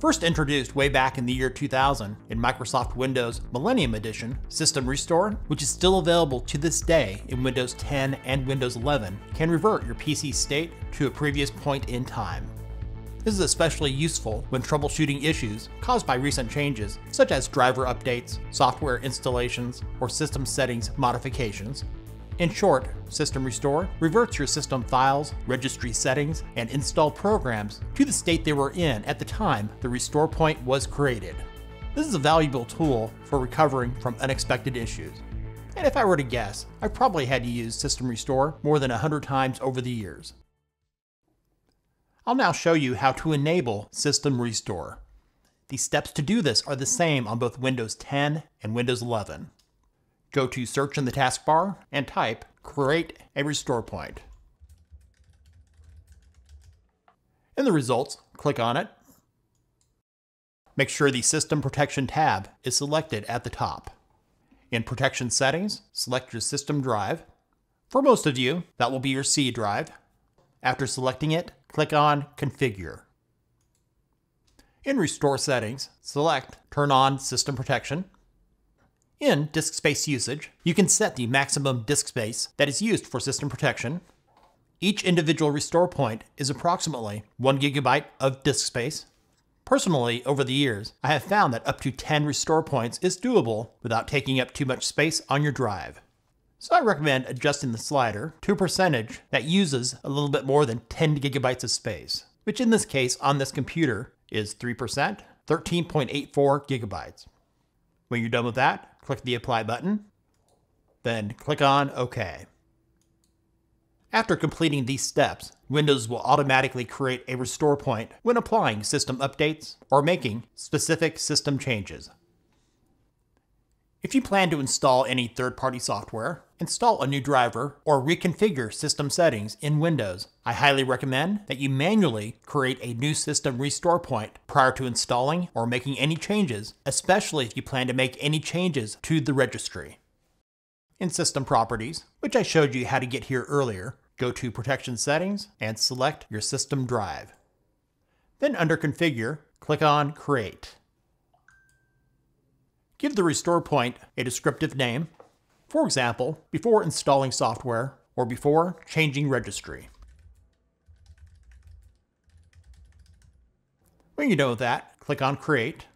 First introduced way back in the year 2000 in Microsoft Windows Millennium Edition, System Restore, which is still available to this day in Windows 10 and Windows 11, can revert your PC state to a previous point in time. This is especially useful when troubleshooting issues caused by recent changes, such as driver updates, software installations, or system settings modifications. In short, System Restore reverts your system files, registry settings, and installed programs to the state they were in at the time the restore point was created. This is a valuable tool for recovering from unexpected issues. And if I were to guess, I've probably had to use System Restore more than 100 times over the years. I'll now show you how to enable System Restore. The steps to do this are the same on both Windows 10 and Windows 11. Go to Search in the taskbar and type Create a Restore Point. In the results, click on it. Make sure the System Protection tab is selected at the top. In Protection Settings, select your system drive. For most of you, that will be your C drive. After selecting it, click on Configure. In Restore Settings, select Turn on System Protection. In Disk Space Usage, you can set the maximum disk space that is used for system protection. Each individual restore point is approximately 1 gigabyte of disk space. Personally, over the years, I have found that up to 10 restore points is doable without taking up too much space on your drive. So I recommend adjusting the slider to a percentage that uses a little bit more than 10 gigabytes of space, which in this case on this computer is 3%, 13.84 gigabytes. When you're done with that, click the Apply button, then click on OK. After completing these steps, Windows will automatically create a restore point when applying system updates or making specific system changes. If you plan to install any third-party software, install a new driver, or reconfigure system settings in Windows, I highly recommend that you manually create a new system restore point prior to installing or making any changes, especially if you plan to make any changes to the registry. In System Properties, which I showed you how to get here earlier, go to Protection Settings and select your system drive. Then under Configure, click on Create. Give the restore point a descriptive name, for example, before installing software or before changing registry. When done with that, click on Create.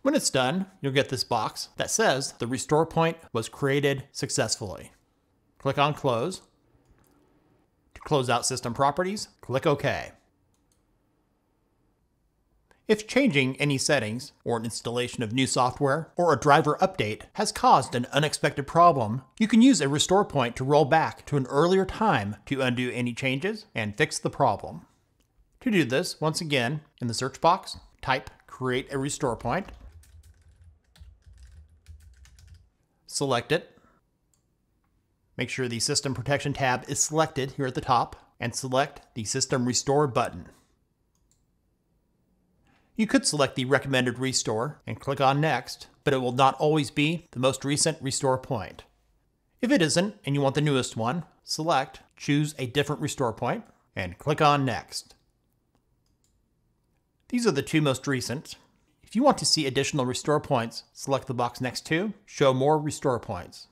When it's done, you'll get this box that says the restore point was created successfully. Click on Close. To close out system properties, click OK. If changing any settings, or an installation of new software, or a driver update has caused an unexpected problem, you can use a restore point to roll back to an earlier time to undo any changes and fix the problem. To do this, once again, in the search box, type Create a Restore Point, select it, make sure the System Protection tab is selected here at the top, and select the System Restore button. You could select the recommended restore and click on Next, but it will not always be the most recent restore point. If it isn't and you want the newest one, select Choose a different restore point and click on Next. These are the two most recent. If you want to see additional restore points, select the box next to Show More Restore Points.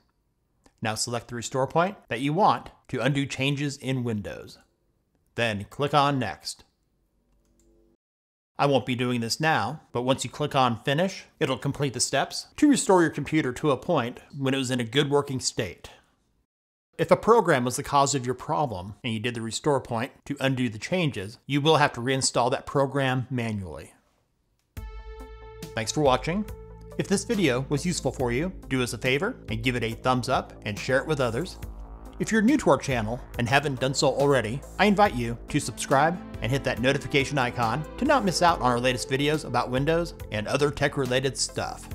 Now select the restore point that you want to undo changes in Windows. Then click on Next. I won't be doing this now, but once you click on Finish, it'll complete the steps to restore your computer to a point when it was in a good working state. If a program was the cause of your problem and you did the restore point to undo the changes, you will have to reinstall that program manually. Thanks for watching. If this video was useful for you, do us a favor and give it a thumbs up and share it with others. If you're new to our channel and haven't done so already, I invite you to subscribe and hit that notification icon to not miss out on our latest videos about Windows and other tech related stuff.